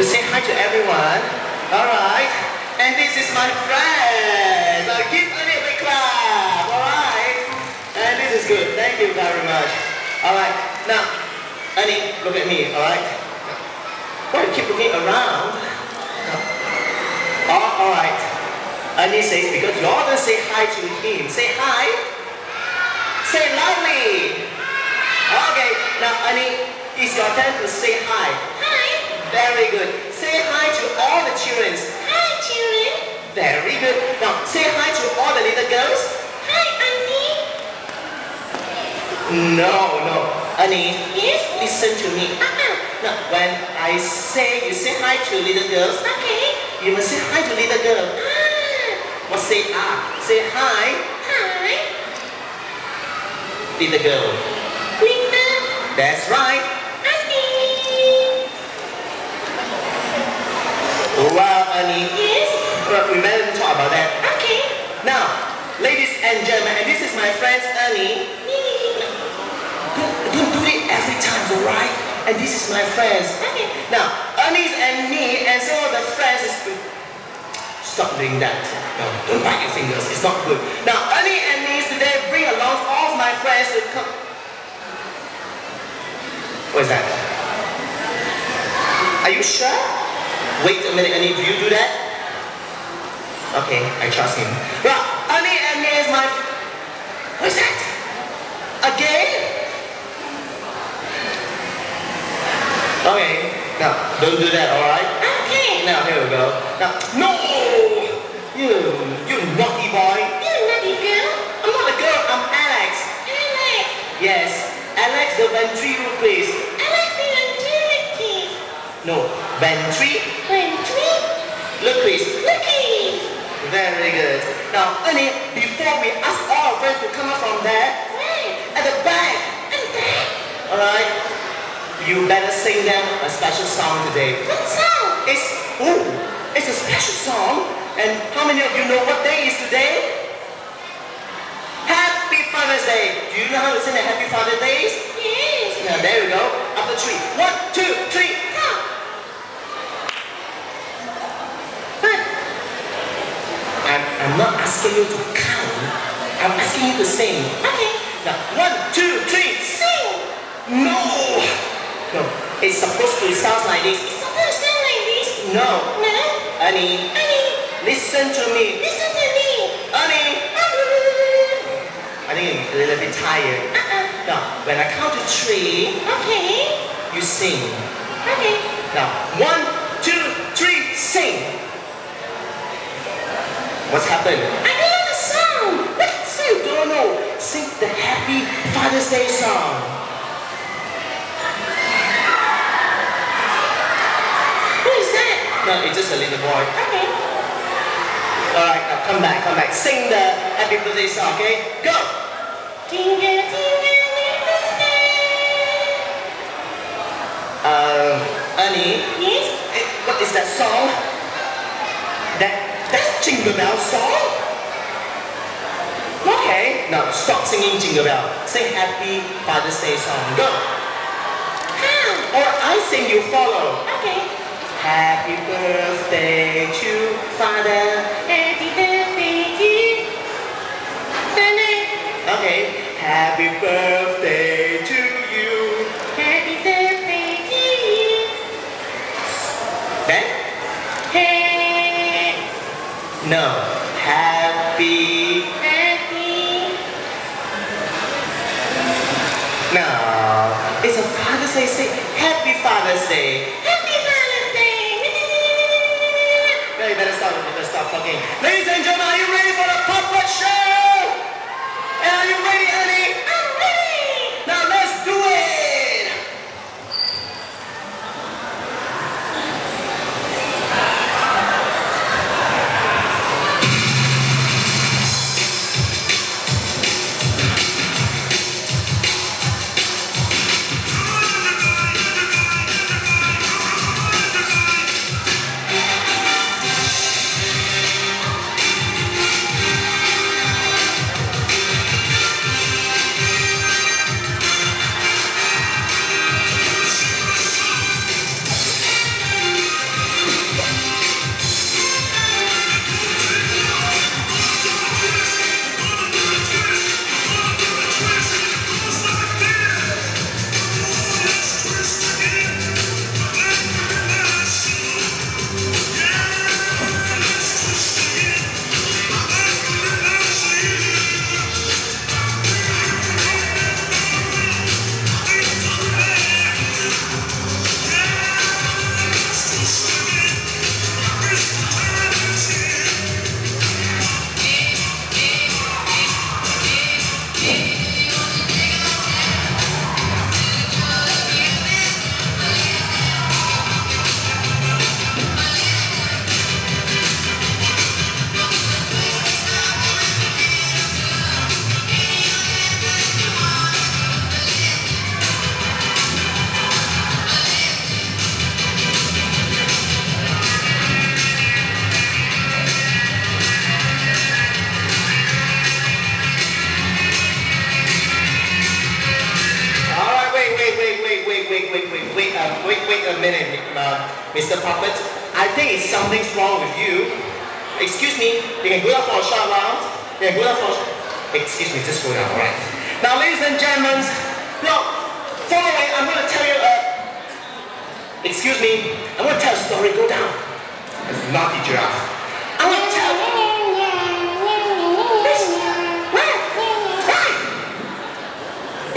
to say hi to everyone. All right. And this is my friend. Now give a big clap. All right. And this is good. Thank you very much. All right. Now, Ernie, look at me. All right. Why you keep looking around? Oh, all right. Ernie says because you all don't say hi to him. Say hi. Say loudly. Okay. Now, Ernie, it's your turn to say hi. Very good. Say hi to all the children. Hi, children. Very good. Now say hi to all the little girls. Hi, Auntie. No, no. Annie, Yes? listen to me. Uh-uh. Now when I say you say hi to little girls, Okay. you must say hi to little girl. Ah. Or say ah. Say hi, Hi. little girl. Rita. That's right. Yes? well, we better talk about that. Okay. Now, ladies and gentlemen, and this is my friend Annie. Me. Don't, don't do it every time, alright? And this is my friends. Okay. Now, Ernest and me and some of the friends is Stop doing that. No, don't bite your fingers. It's not good. Now, Ernie and me today bring along all of my friends to come. What is that? Are you sure? Wait a minute, Ernie. Do you do that? Okay, I trust him. Well, Ernie and me is my. What is that? Again? Okay. Now, don't do that, alright? Okay. Now, here we go. Now, no! You, you naughty boy. You naughty girl. I'm not a girl, I'm Alex. Alex. Yes, Alex the ventriloquist. Alex the ventriloquist. No, ventri, Ventriloquist. Very good. Now, Ernie, before we ask all our friends to come up from there, at the back, alright, you better sing them a special song today. What song? It's, ooh, it's a special song. And how many of you know what day is today? Happy Father's Day. Do you know how to sing the Happy Father's Days? Asking you to count. I'm asking you to sing. Okay. Now, one, two, three. Sing. No. No. It's supposed to sound like this. It's supposed to sound like this. No. No. Annie, Annie. listen to me. Listen to me. Annie. I think you're a little bit tired. Uh-uh. Now, when I count to three, Okay. you sing. Okay. Now, one, two, three, sing. What's happened? I don't know the song. What? So you don't know? Sing the Happy Father's Day song. Who is that? No, it's just a little boy. Okay. All right, now come back, come back. Sing the Happy Birthday song, okay? Go. Jingle, jingle, little sleigh. Um, Annie, Yes? what is that song? That that's Jingle Bell song. Now stop singing Jingle Bell. Sing Happy Father's Day song. Go. How? Or I sing, you follow. Okay. Happy birthday to Father. Happy birthday to. Okay. Happy birthday to you. Happy birthday to you. Then? Hey. No. Happy. Happy. No. It's a Father's Day. Say Father's Day. Minute, uh, Mr. Puppet. I think it's something's wrong with you. Excuse me, you can go down for a short round. You can go down for a Excuse me, just go down, alright. Now, ladies and gentlemen, now, following, I'm going to tell you a... Excuse me, I'm going to tell a story. Go down. It's naughty giraffe. I'm going to tell... You.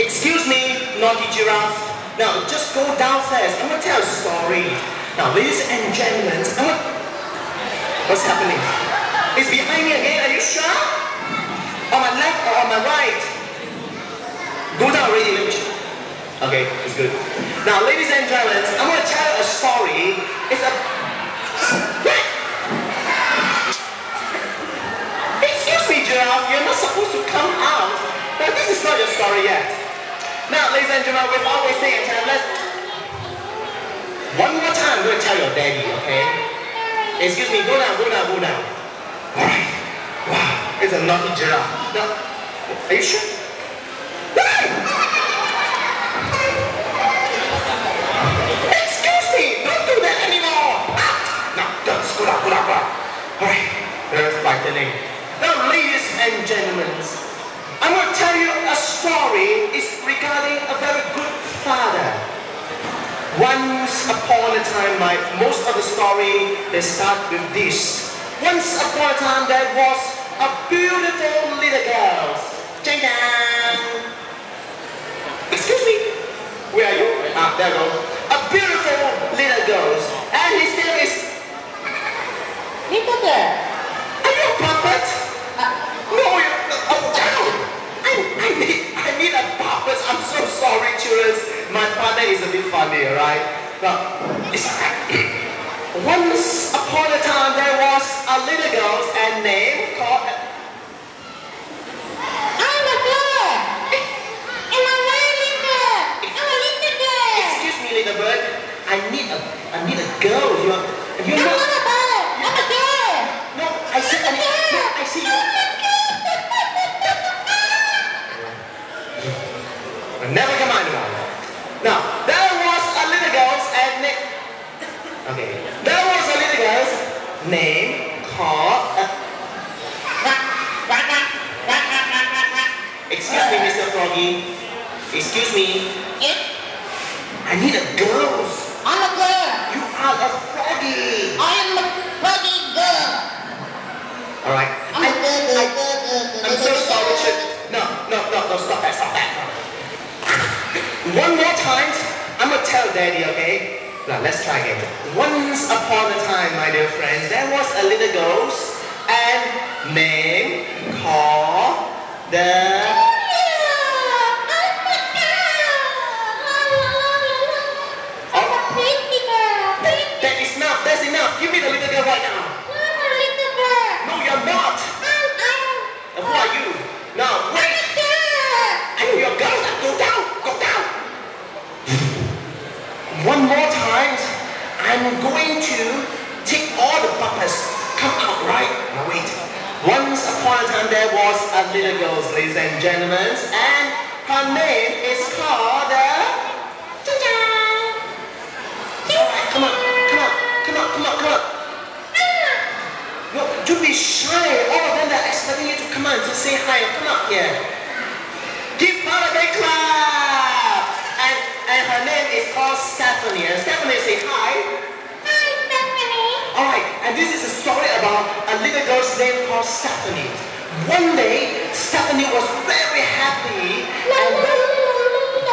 Excuse me, naughty giraffe. Now, just go downstairs. I'm going to tell a story. Now, ladies and gentlemen, going What's happening? It's behind me again. Are you sure? On my left or on my right? Go down already. Let me check. Okay, it's good. Now, ladies and gentlemen, I'm going to tell a story. It's a... Excuse me, giraffe. You're not supposed to come out. Now, this is not your story yet. Now, ladies and gentlemen, without wasting any time, let's... One more time, I'm going to tell your daddy, okay? Excuse me, go down, go down, go down. Wow, it's a naughty giraffe. Now, are you sure? Excuse me, don't do that anymore. Ah! Now, don't, go down, go down, go down. Alright, there's lightning. Now, ladies and gentlemen, I'm going to tell you a story. It's regarding a very good father. Once upon a time, like most of the story, they start with this. Once upon a time, there was a beautiful little girl. Ding name called... I'm a girl. I'm a little girl. I'm a little girl. Excuse me, little bird. I need a, I need a girl. You are, you're not... Daddy, okay? Now let's try again. Once upon a time, my dear friends, there was a little ghost and name called the. One more time. I'm going to take all the puppets. Come out, right? Now wait. Once upon a time there was a little girl, ladies and gentlemen, and her name is called uh, Alright, come on, come on, come on, come on, come on. No, don't be shy. All of them are expecting you to come on to say hi. Come on here. Give her a big clap. And her name is called Stephanie. And Stephanie say hi. Hi, Stephanie. Alright, and this is a story about a little girl's name called Stephanie. One day, Stephanie was very happy and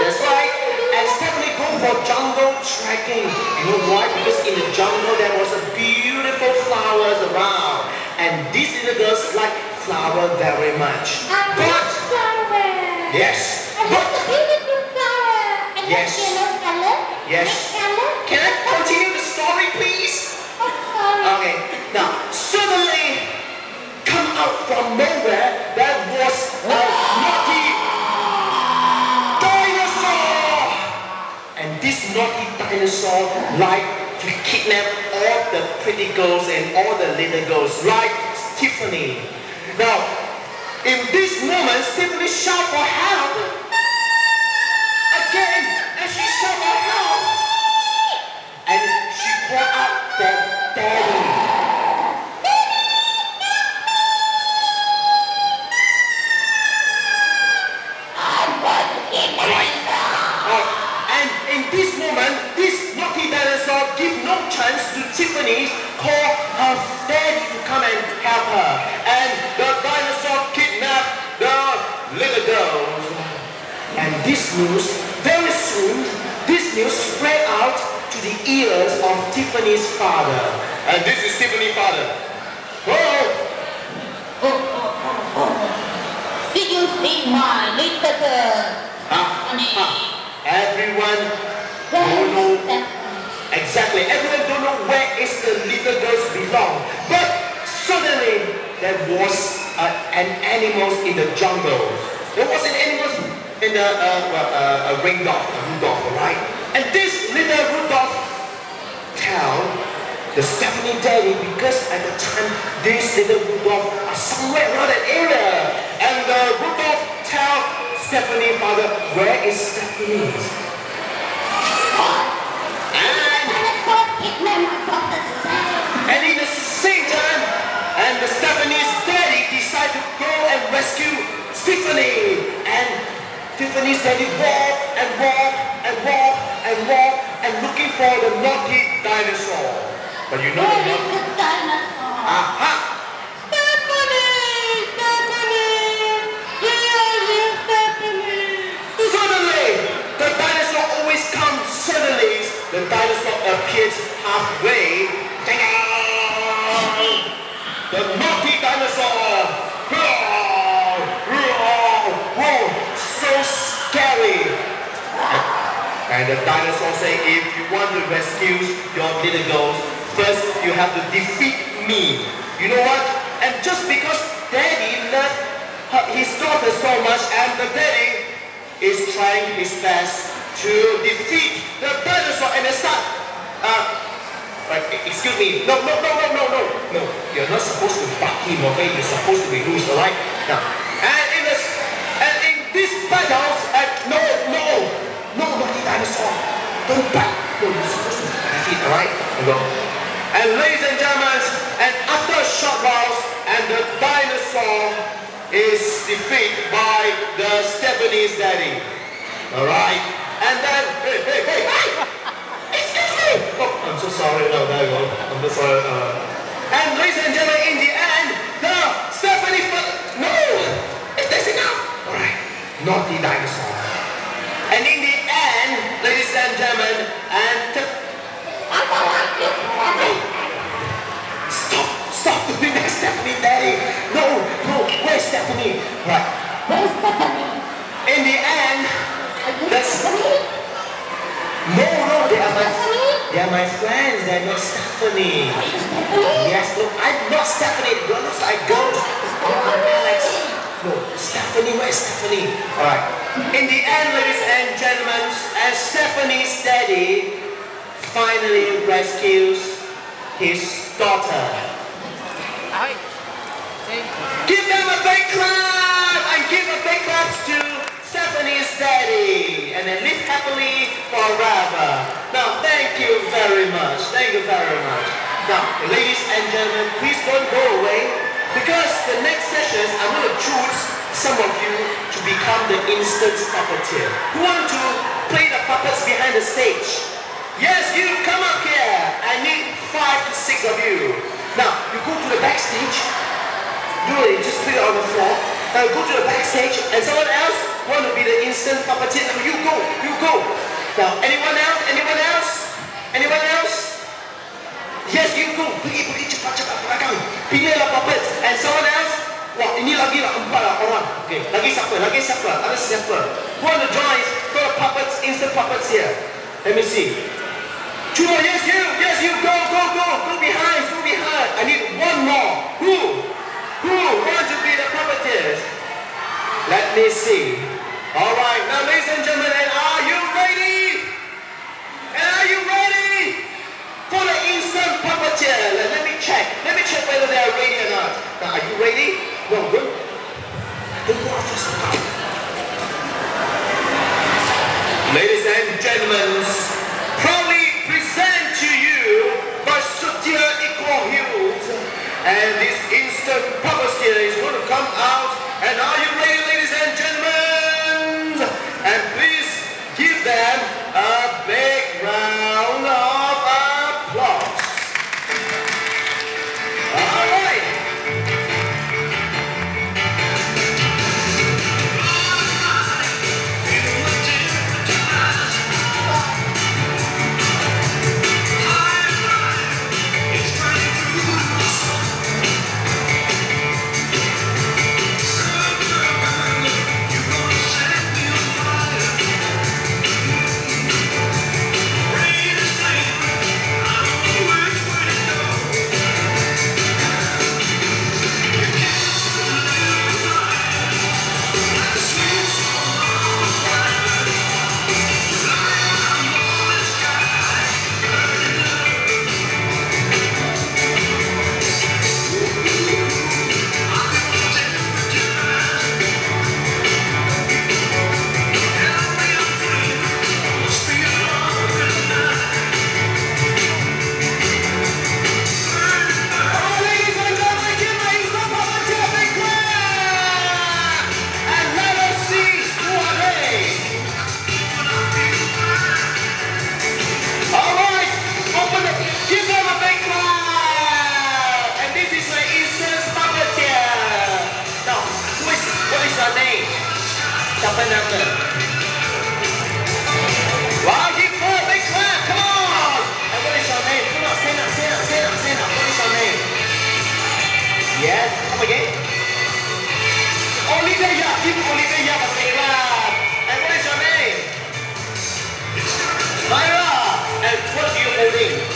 that's right. And Stephanie go for jungle trekking. You know why? Because in the jungle there was a beautiful flowers around. And these little girls like flower very much. But yes, but Yes. yes. Can I continue the story, please? Okay. Now, suddenly, come out from nowhere, there was a naughty dinosaur. And this naughty dinosaur like to kidnap all the pretty girls and all the little girls, like Tiffany. Now, in this moment, Tiffany shout for help. Again, this moment, this lucky dinosaur gave no chance to Tiffany for her friend to come and help her. And the dinosaur kidnapped the little girls. And this news, very soon, this news spread out the ears of Tiffany's father. And this is Tiffany's father. Oh, Did you see my little girl? ah, ah. Everyone don't know exactly. Everyone don't know where is the little girls belong. But suddenly there was uh, an animal in the jungle. There was an animal in the uh, well, uh, a ringdog, a Rudolph, right? And this little Rudolph tell the Stephanie daddy because at the time this little Rudolph are somewhere around that area. And the Rudolph tell Stephanie father, where is Stephanie? And Dinosaur kidnapped my daughter's son. And in the same time, and the Stephanie's daddy decided to go and rescue Stephanie. And Stephanie's daddy walked and walked and walked and walked and looking for the naughty dinosaur. But you know Where the is uh-huh. the dinosaur? Aha! Stephanie! Stephanie! Where are you, Stephanie? Suddenly, the dinosaur always comes suddenly. The dinosaur appears halfway. The naughty dinosaur. Roar! So scary. And the dinosaur say, if you want to rescue your little girls, first you have to defeat me. You know what? And just because daddy loved his daughter so much and the daddy is trying his best to defeat the dinosaur and they start uh, e- excuse me, no, no, no, no, no, no, no. You're not supposed to buck him, okay? You're supposed to be loose, alright? Now, and in this, and in this battles, and no, no, no, naughty dinosaur, don't bite. No, you're supposed to defeat, alright? Go. And ladies and gentlemen, and after a short and the dinosaur is defeated by the Stephanie's daddy. Alright? And then, hey, hey, hey, hey! Excuse me! Oh, I'm so sorry. No, there you go. I'm so sorry. Uh, and ladies and gentlemen, in the end, the Stephanie No! Is this enough? Alright. Naughty dinosaur. And in the end, ladies and gentlemen, and Stop! Stop Stephanie, Daddy! No, no, where's Stephanie? Right. Where's Stephanie? In the end, you Stephanie? no, no, they are my, Stephanie? they are my friends. They're not Stephanie. Stephanie? Yes, look, I'm not Stephanie. It looks like ghost. Alex. No, Stephanie, where's Stephanie? Alright. In the end, ladies and gentlemen, as Stephanie's daddy finally rescues his daughter. Give them a big clap and give a big clap to Stephanie's daddy and then live happily forever. Now, thank you very much. Thank you very much. Now, ladies and gentlemen, please don't go away because the next sessions I'm going to choose some of you to become the instant puppeteer. Who want to play the puppets behind the stage? Yes, you come up here. I need five to six of you. Now, you go to the backstage it, just put it on the floor. Now go to the backstage and someone else want to be the instant puppeteer. Now you go, you go. Now anyone else? Anyone else? Anyone else? Yes, you go. Pergi, pergi cepat cepat belakang. Pilihlah puppets. And someone else? Wah, ini lagi lah empat lah orang. Okay, lagi siapa? Lagi siapa? Ada siapa? Who want to join? Go to puppets, instant puppets here. Let me see. Chuo, yes you, yes you, go, go, go, go behind, go behind. I need one more. Who wants to be the puppeteers? See. All right, now ladies and gentlemen, are you ready? And are you ready for the instant puppeteer? Let, me check. Let me check whether they are ready or not. Now, are you ready? No, good. Ladies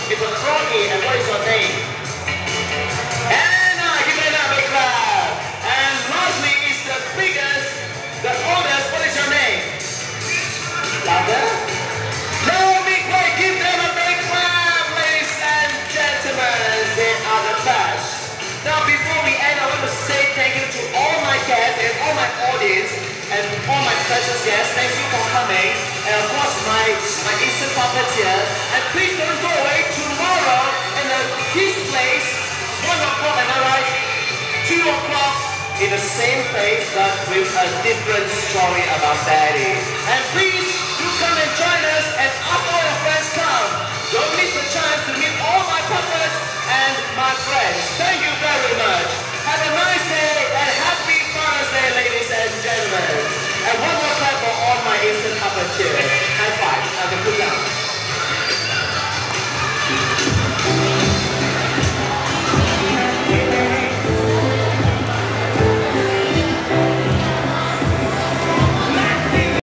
It's a froggy, and what is your name? Anna, give Anna a big clap. And lastly is the biggest, the oldest, what is your name? Louder? No, big boy, give them a big clap, ladies and gentlemen. They are the best. Now, before we end, I want to say thank you to all my guests and all my audience and all my precious guests. Thank you for coming. And of course, my, my instant puppets here. And please don't go away tomorrow in the, this place, 1 o'clock, I right? 2 o'clock in the same place but with a different story about Daddy. And please do come and join us and ask all your friends come. Don't miss the chance to meet all my puppets and my friends. Thank you very much. Have a nice day and happy Father's Day, ladies and gentlemen. And one more clap for all my instant puppeteers.